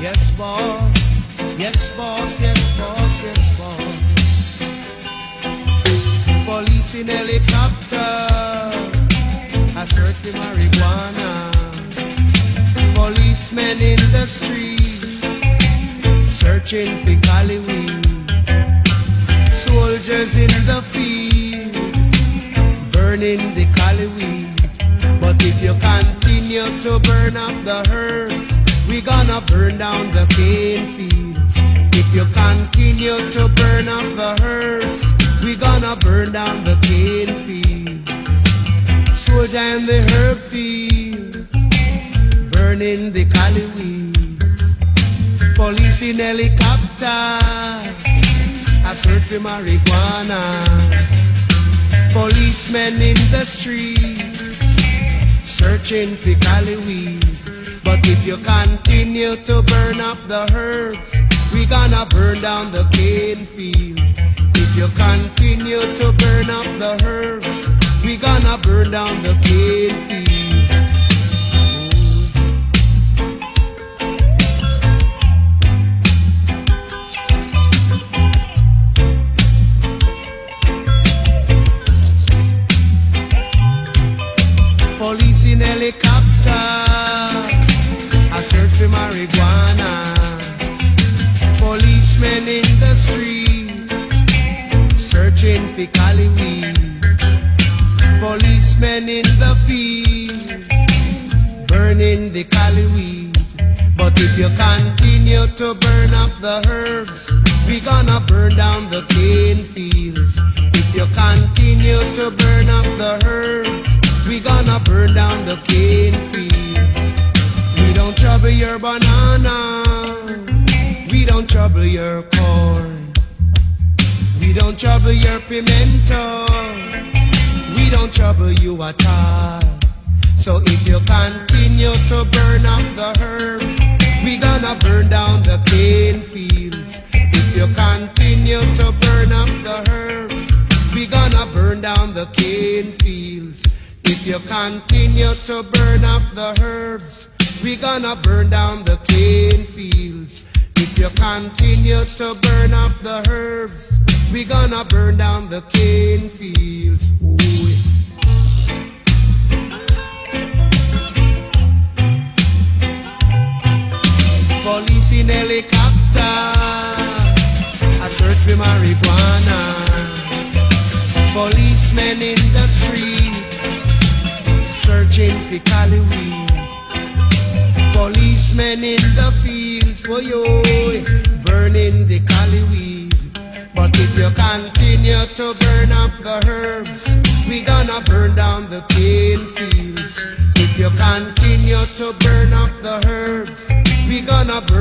Yes, boss. Yes, boss. Yes, boss. Yes, boss. Police in helicopter. Search for marijuana. Policemen in the streets. Searching for cali. Soldiers in the field. Burning the cali weed. But if you continue to burn up the herbs, we gonna burn down the cane fields. If you continue to burn up the herbs, we gonna burn down the cane fields. Soldier in the herb field, burning the cali weed. Police in helicopter, I search for marijuana. Policemen in the streets, searching for cali weed. But if you continue to burn up the herbs, we gonna burn down the cane field. If you continue to burn up the herbs, we gonna burn down the cane field. Helicopter, I search for marijuana. Policemen in the streets, searching for cali weed. Policemen in the field, burning the cali weed. But if you continue to burn up the herbs, we gonna burn down the cane fields. If you continue to burn burn down the cane fields. We don't trouble your banana. We don't trouble your corn. We don't trouble your pimento. We don't trouble you at all. So if you continue to burn up the herbs, we gonna burn down the cane fields. If you continue to burn up the herbs, we gonna burn down the cane fields. If you continue to burn up the herbs, we gonna burn down the cane fields. If you continue to burn up the herbs, we gonna burn down the cane fields. Ooh. Police in helicopter, I search for marijuana. Policemen in the streets, searching for cali weed. Policemen in the fields, boy, oh, burning the cali weed. But if you continue to burn up the herbs, we gonna burn down the cane fields. If you continue to burn up the herbs, we gonna burn